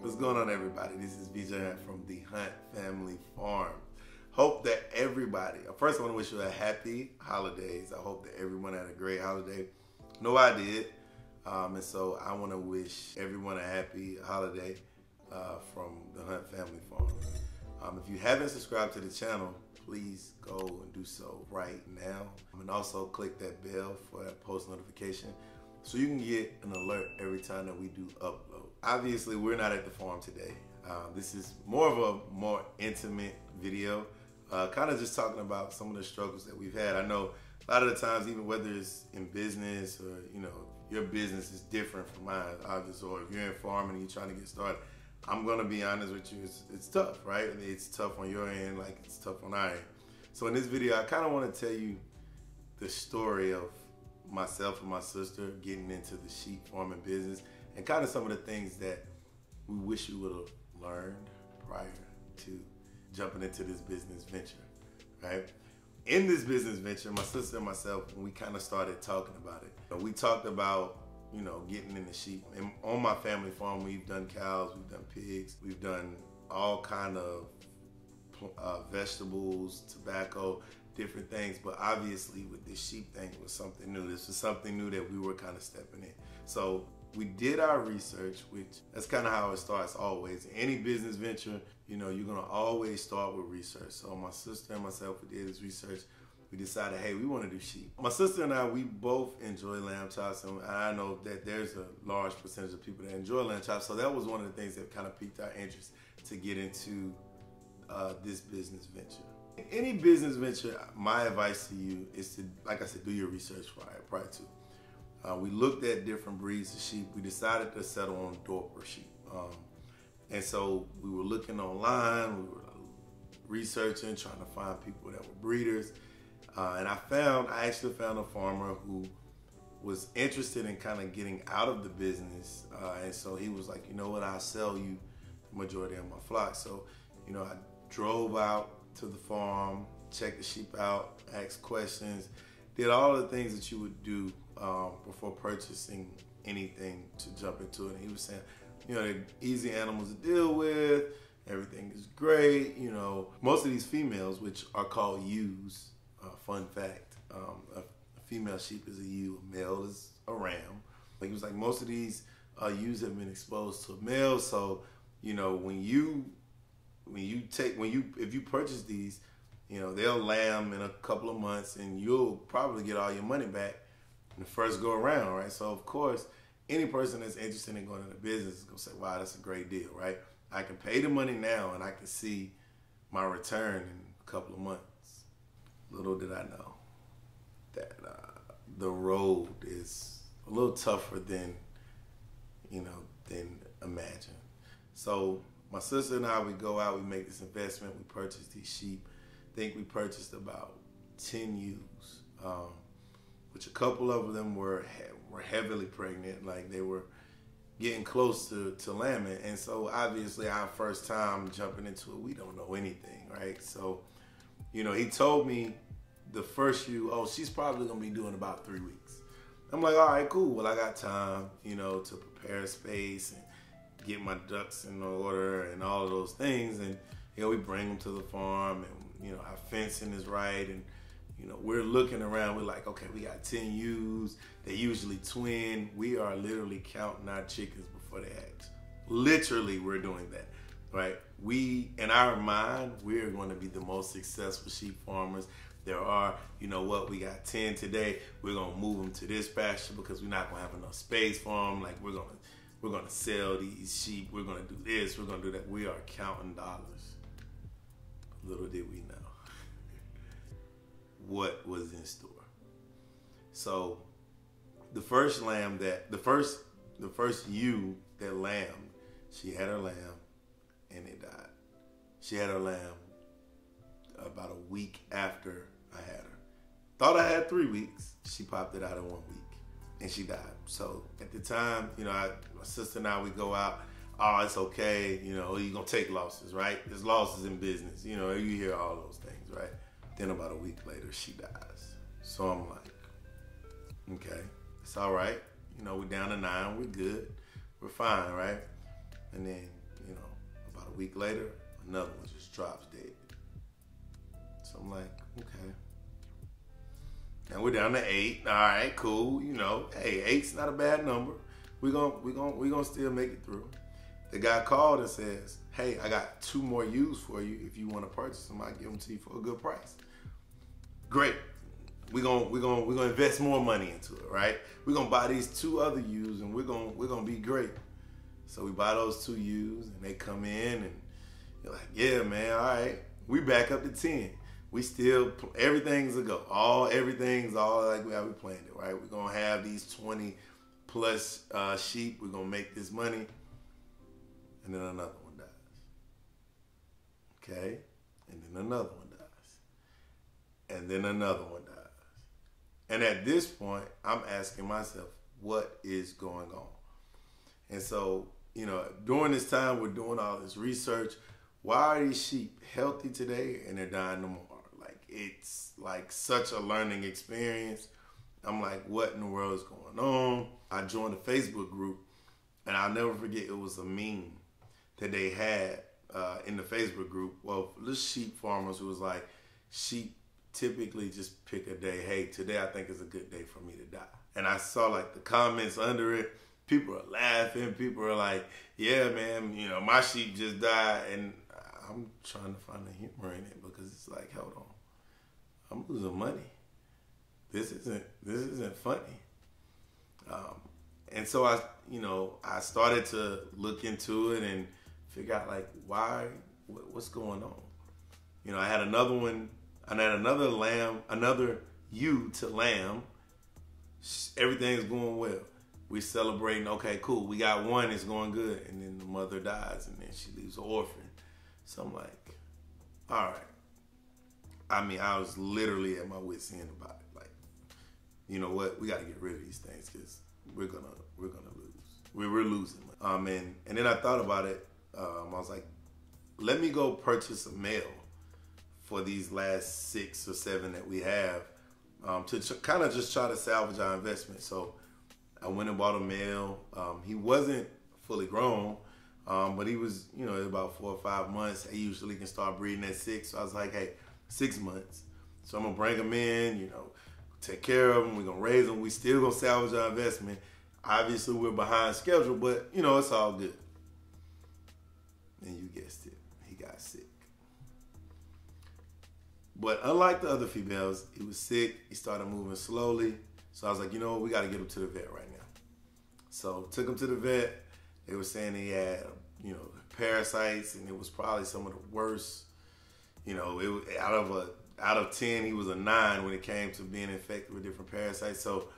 What's going on, everybody? This is VJ Hunt from the Hunt Family Farm. Hope that everybody, first, I want to wish you a happy holidays. I hope that everyone had a great holiday. No, I did. Um, and so I want to wish everyone a happy holiday uh, from the Hunt Family Farm. Um, if you haven't subscribed to the channel, please go and do so right now. And also click that bell for that post notification so you can get an alert every time that we do upload. Obviously, we're not at the farm today. Uh, this is more of a more intimate video, uh, kind of just talking about some of the struggles that we've had. I know a lot of the times, even whether it's in business or, you know, your business is different from mine, obviously, or if you're in farming and you're trying to get started, I'm gonna be honest with you, it's, it's tough, right? It's tough on your end, like it's tough on our end. So in this video, I kind of want to tell you the story of myself and my sister getting into the sheep farming business and kind of some of the things that we wish we would have learned prior to jumping into this business venture, right? In this business venture, my sister and myself, when we kind of started talking about it, we talked about, you know, getting into sheep. And on my family farm, we've done cows, we've done pigs, we've done all kind of uh, vegetables, tobacco, different things. But obviously, with this sheep thing, was something new. This was something new that we were kind of stepping in. So we did our research, which that's kind of how it starts always. Any business venture, you know, you're gonna always start with research. So my sister and myself, we did this research. We decided, hey, we want to do sheep. My sister and I, we both enjoy lamb chops, and I know that there's a large percentage of people that enjoy lamb chops. So that was one of the things that kind of piqued our interest to get into uh, this business venture. Any business venture, my advice to you is to, like I said, do your research prior, prior to. Uh, we looked at different breeds of sheep. We decided to settle on Dorper sheep. Um, and so we were looking online, we were researching, trying to find people that were breeders. Uh, and I found, I actually found a farmer who was interested in kind of getting out of the business. Uh, and so he was like, you know what, I'll sell you the majority of my flock. So, you know, I drove out to the farm, checked the sheep out, asked questions, did all the things that you would do um, before purchasing anything to jump into it. And he was saying, you know, they're easy animals to deal with, everything is great. You know, most of these females, which are called ewes, uh, fun fact, um, a, a, female sheep is a ewe, a male is a ram. Like it was like most of these uh, ewes have been exposed to a male, so you know when you when you take when you if you purchase these, you know they'll lamb in a couple of months, and you'll probably get all your money back in the first go around, right? So of course, any person that's interested in going into business is gonna say, "Wow, that's a great deal, right? I can pay the money now, and I can see my return in a couple of months." Little did I know that uh, the road is a little tougher than you know than imagine. So my sister and I, we go out, we make this investment, we purchase these sheep. I think we purchased about 10 ewes, um, which a couple of them were were heavily pregnant, like they were getting close to, to lambing. And so obviously our first time jumping into it, we don't know anything, right? So, you know, he told me the first ewe, oh, she's probably gonna be doing about three weeks. I'm like, all right, cool. Well, I got time, you know, to prepare space and get my ducks in order and all of those things. And you know, we bring them to the farm, and you know, our fencing is right, and you know, we're looking around. We're like, okay, we got ten ewes. They usually twin. We are literally counting our chickens before they hatch. Literally, we're doing that, right? We, in our mind, we're going to be the most successful sheep farmers there are, you know what, we got 10 today. We're going to move them to this pasture because we're not going to have enough space for them. Like, we're going to we're going to sell these sheep, we're going to do this, we're going to do that. We are counting dollars. Little did we know what was in store. So the first lamb that the first the first ewe that lamb, she had her lamb and it died. She had her lamb about a week after I had her. Thought I had three weeks. She popped it out in one week and she died. So at the time, you know, I, my sister and I, we go out. Oh, it's okay. You know, you're gonna take losses, right? There's losses in business. You know, you hear all those things, right? Then about a week later, she dies. So I'm like, okay, it's all right. You know, we're down to nine. We're good. We're fine, right? And then you know, about a week later, another one just drops dead. So I'm like, okay. Now we're down to eight. All right, cool. You know, hey, eight's not a bad number. We're gonna we gonna we're gonna still make it through. The guy called and says, "Hey, I got two more ewes for you. If you want to purchase them, I give them to you for a good price." Great. We're gonna we're gonna we're gonna invest more money into it, right? We're gonna buy these two other ewes and we're gonna we're gonna be great. So we buy those two ewes and they come in, and you're like, "Yeah, man, all right, we back up to ten we still everything's a go. All everything's all like we planned it, right? We're gonna have these twenty plus uh, sheep. We're gonna make this money, and then another one dies. Okay, and then another one dies, and then another one dies. And at this point, I'm asking myself, what is going on? And so, you know, during this time, we're doing all this research. Why are these sheep healthy today and they're dying tomorrow? It's like such a learning experience. I'm like, what in the world is going on? I joined a Facebook group, and I'll never forget it was a meme that they had uh, in the Facebook group. Well, the sheep farmers who was like, sheep typically just pick a day. Hey, today I think is a good day for me to die. And I saw like the comments under it. People are laughing. People are like, yeah, man, you know, my sheep just died. And I'm trying to find the humor in it because it's like, hold on. I'm losing money. This isn't this isn't funny. Um, and so I, you know, I started to look into it and figure out like why, what, what's going on. You know, I had another one. I had another lamb, another ewe to lamb. Everything's going well. We're celebrating. Okay, cool. We got one. It's going good, and then the mother dies, and then she leaves an orphan. So I'm like, all right. I mean, I was literally at my wit's end about it. Like, you know what? We got to get rid of these things because we're gonna we're gonna lose. We we're losing. Um, and and then I thought about it. Um, I was like, let me go purchase a male for these last six or seven that we have um, to kind of just try to salvage our investment. So I went and bought a male. Um, he wasn't fully grown, um, but he was, you know, about four or five months. He usually can start breeding at six. So I was like, hey, six months. So I'm gonna bring them in, you know, take care of them. We're gonna raise them. We still gonna salvage our investment. Obviously, we're behind schedule, but you know, it's all good. And you guessed it, he got sick. But unlike the other females, he was sick. He started moving slowly. So I was like, you know what, we got to get him to the vet right now. So took him to the vet. They were saying he had, you know, parasites, and it was probably some of the worst you know, it out of a out of ten, he was a nine when it came to being infected with different parasites. So,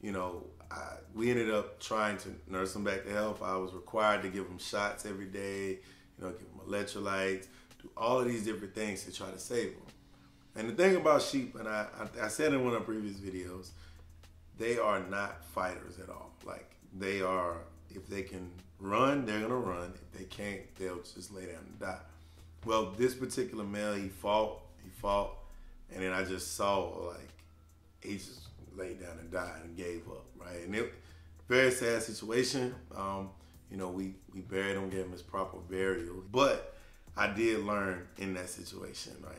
you know, I, we ended up trying to nurse him back to health. I was required to give him shots every day, you know, give him electrolytes, do all of these different things to try to save him. And the thing about sheep, and I, I, I said in one of previous videos, they are not fighters at all. Like they are, if they can run, they're gonna run. If they can't, they'll just lay down and die. Well, this particular male, he fought, he fought, and then I just saw like he just laid down and died and gave up, right? And it very sad situation. Um, you know, we we buried him, gave him his proper burial, but I did learn in that situation, right?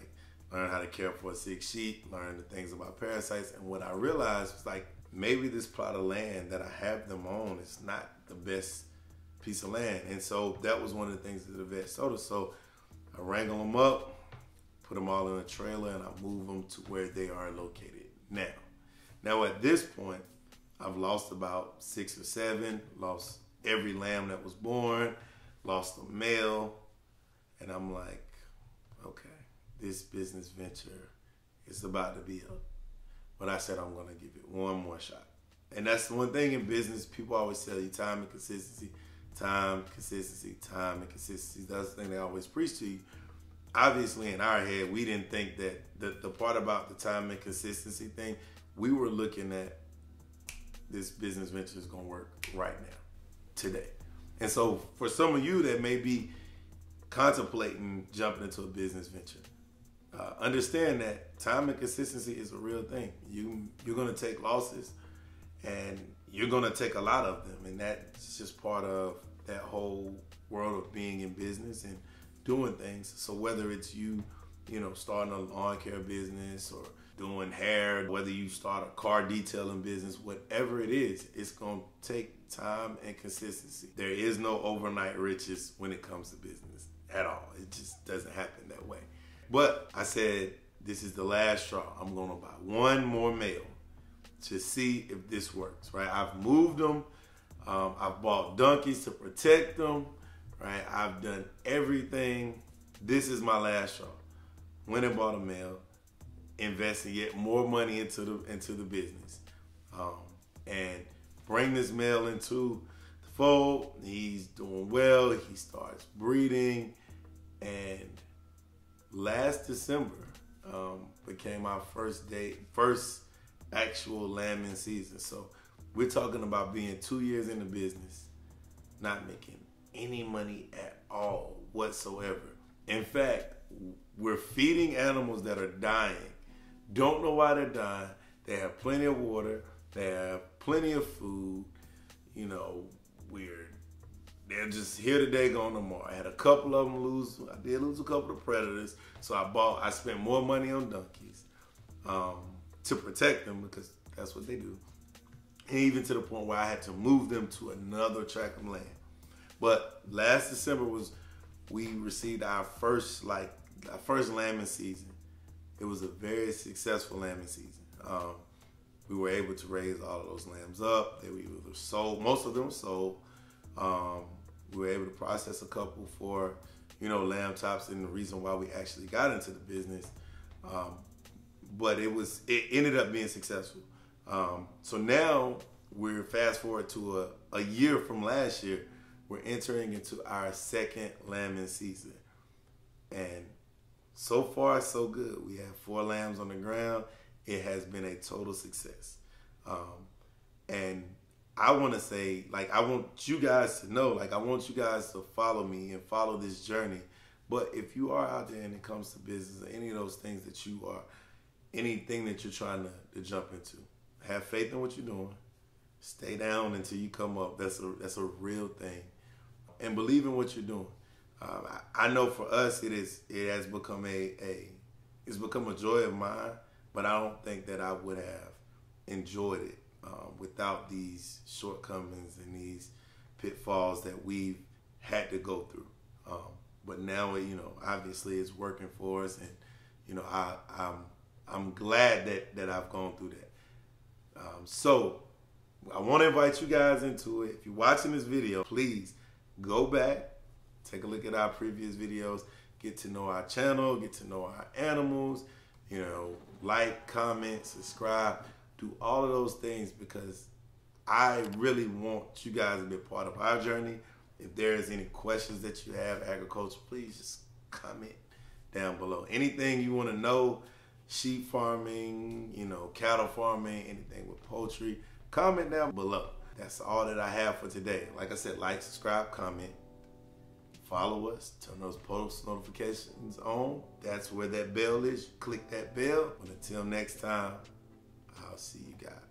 Learn how to care for a sick sheep, learn the things about parasites, and what I realized was like maybe this plot of land that I have them on is not the best piece of land, and so that was one of the things that the vet told us. So I wrangle them up, put them all in a trailer, and I move them to where they are located now. Now at this point, I've lost about six or seven, lost every lamb that was born, lost a male, and I'm like, okay, this business venture is about to be up. But I said I'm gonna give it one more shot. And that's the one thing in business, people always tell you time and consistency time, consistency, time, and consistency. That's the thing they always preach to you. Obviously, in our head, we didn't think that the, the part about the time and consistency thing, we were looking at this business venture is going to work right now, today. And so, for some of you that may be contemplating jumping into a business venture, uh, understand that time and consistency is a real thing. You you're going to take losses, and you're going to take a lot of them, and that's just part of that whole world of being in business and doing things. So whether it's you, you know, starting a lawn care business or doing hair, whether you start a car detailing business, whatever it is, it's going to take time and consistency. There is no overnight riches when it comes to business at all. It just doesn't happen that way. But I said, this is the last straw. I'm going to buy one more male to see if this works, right? I've moved them. Um, I've bought donkeys to protect them, right? I've done everything. This is my last straw. Went and bought a male, investing yet more money into the into the business, um, and bring this male into the fold. He's doing well. He starts breeding, and last December um, became our first date, first actual lambing season. So we're talking about being two years in the business, not making any money at all whatsoever. In fact, we're feeding animals that are dying. Don't know why they're dying. They have plenty of water. They have plenty of food. You know, we're they're just here today, gone tomorrow. I had a couple of them lose. I did lose a couple of predators, so I bought. I spent more money on donkeys um, to protect them because that's what they do. And even to the point where I had to move them to another tract of land. But last December was we received our first like our first lambing season. It was a very successful lambing season. Um, we were able to raise all of those lambs up. They were sold. Most of them were sold. Um, we were able to process a couple for, you know, lamb chops and the reason why we actually got into the business. Um, but it was it ended up being successful. Um, so now we're fast forward to a, a year from last year. We're entering into our second lambing season. And so far, so good. We have four lambs on the ground. It has been a total success. Um, and I want to say, like, I want you guys to know, like, I want you guys to follow me and follow this journey. But if you are out there and it comes to business or any of those things that you are, anything that you're trying to, to jump into, have faith in what you're doing. Stay down until you come up. That's a that's a real thing, and believe in what you're doing. Um, I, I, know for us, it is it has become a a it's become a joy of mine. But I don't think that I would have enjoyed it um, without these shortcomings and these pitfalls that we've had to go through. Um, but now, you know, obviously it's working for us, and you know, I, I'm I'm glad that that I've gone through that. Um, so I want to invite you guys into it. If you're watching this video, please go back, take a look at our previous videos, get to know our channel, get to know our animals. You know, like, comment, subscribe do all of those things because I really want you guys to be a part of our journey. If there is any questions that you have, agriculture, please just comment down below. Anything you want to know, sheep farming, you know, cattle farming, anything with poultry, comment down below. That's all that I have for today. Like I said, like, subscribe, comment, follow us, turn those post notifications on. That's where that bell is. Click that bell. But until next time, I'll see you guys.